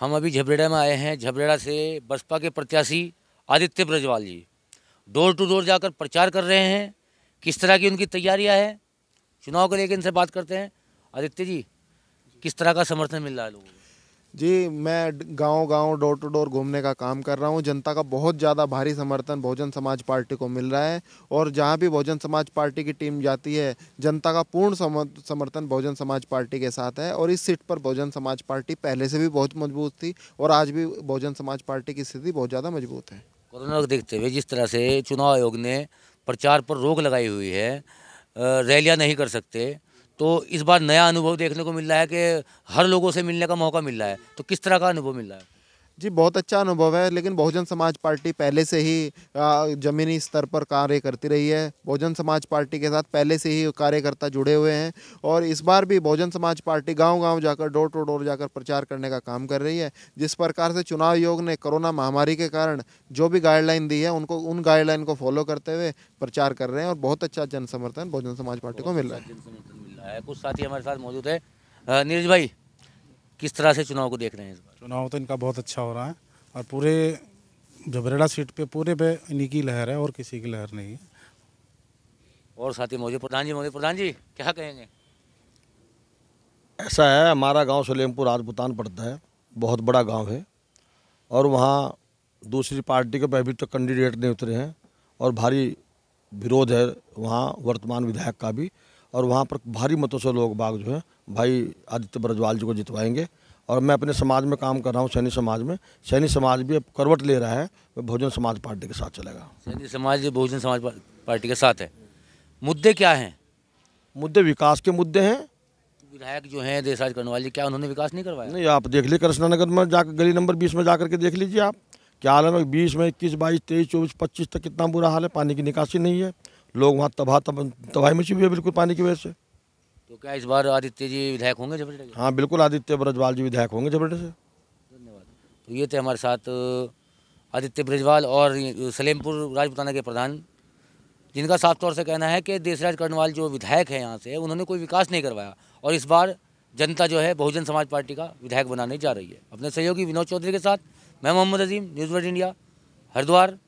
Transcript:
हम अभी झबरेड़ा में आए हैं। झबरेड़ा से बसपा के प्रत्याशी Aditya Brajwal ji. Door to door जाकर प्रचार कर रहे हैं। किस तरह की उनकी तैयारियाँ हैं? चुनाव को लेकर इनसे बात करते हैं। आदित्य जी, किस तरह का समर्थन मिल रहा है लोगों को? जी, मैं गाँव गाँव डोर टू डोर घूमने का काम कर रहा हूँ। जनता का बहुत ज़्यादा भारी समर्थन बहुजन समाज पार्टी को मिल रहा है और जहाँ भी बहुजन समाज पार्टी की टीम जाती है, जनता का पूर्ण समर्थन बहुजन समाज पार्टी के साथ है और इस सीट पर बहुजन समाज पार्टी पहले से भी बहुत मज़बूत थी और आज भी बहुजन समाज पार्टी की स्थिति बहुत ज़्यादा मज़बूत है। कोरोना को देखते हुए जिस तरह से चुनाव आयोग ने प्रचार पर रोक लगाई हुई है रैलियाँ नहीं कर सकते तो इस बार नया अनुभव देखने को मिल रहा है कि हर लोगों से मिलने का मौका मिल रहा है। तो किस तरह का अनुभव मिल रहा है? जी बहुत अच्छा अनुभव है लेकिन बहुजन समाज पार्टी पहले से ही ज़मीनी स्तर पर कार्य करती रही है। बहुजन समाज पार्टी के साथ पहले से ही कार्यकर्ता जुड़े हुए हैं और इस बार भी बहुजन समाज पार्टी गांव-गांव जाकर डोर टू डोर जाकर प्रचार करने का काम कर रही है। जिस प्रकार से चुनाव आयोग ने कोरोना महामारी के कारण जो भी गाइडलाइन दी है उनको उन गाइडलाइन को फॉलो करते हुए प्रचार कर रहे हैं और बहुत अच्छा जन समर्थन बहुजन समाज पार्टी को मिल रहा है। कुछ साथी हमारे साथ मौजूद है। नीरज भाई किस तरह से चुनाव को देख रहे हैं इस बार? चुनाव तो इनका बहुत अच्छा हो रहा है और पूरे जबरेड़ा सीट पे पूरे पे इन्हीं की लहर है और किसी की लहर नहीं है। और साथी मौजूद प्रधान जी मौजूद। प्रधान जी क्या कहेंगे? ऐसा है हमारा गाँव सलेमपुर राजपुतान पड़ता है। बहुत बड़ा गाँव है और वहाँ दूसरी पार्टी के अभी तक तो कैंडिडेट नहीं उतरे हैं और भारी विरोध है वहाँ वर्तमान विधायक का भी। और वहाँ पर भारी मतों से लोग बाग जो है भाई आदित्य ब्रजवाल जी को जितवाएँगे। और मैं अपने समाज में काम कर रहा हूँ सैनी समाज में। सैनी समाज भी अब करवट ले रहा है वह बहुजन समाज पार्टी के साथ चलेगा। सैनी समाज बहुजन समाज पार्टी के साथ है। मुद्दे क्या हैं? मुद्दे विकास के मुद्दे हैं। विधायक जो हैं देशराज करने क्या उन्होंने विकास नहीं करवाया? नहीं आप देख लीजिए कृष्णा नगर में जाकर गली नंबर बीस में जा के देख लीजिए आप। क्या हाल है? बीस में इक्कीस बाईस तेईस चौबीस पच्चीस तक कितना बुरा हाल है पानी की निकासी नहीं है। लोग वहाँ तबाह तबाही मची हुई है बिल्कुल पानी की वजह से। तो क्या इस बार आदित्य जी विधायक होंगे के हाँ बिल्कुल आदित्य ब्रजवाल जी विधायक होंगे झबरेटे से। धन्यवाद। तो ये थे हमारे साथ आदित्य ब्रजवाल और सलेमपुर राजपुताना के प्रधान। जिनका साफ़ तौर से कहना है कि देशराज कर्णवाल जो विधायक है यहाँ से उन्होंने कोई विकास नहीं करवाया और इस बार जनता जो है बहुजन समाज पार्टी का विधायक बनाने जा रही है। अपने सहयोगी विनोद चौधरी के साथ मैं Mohammad Azeem news world India Haridwar.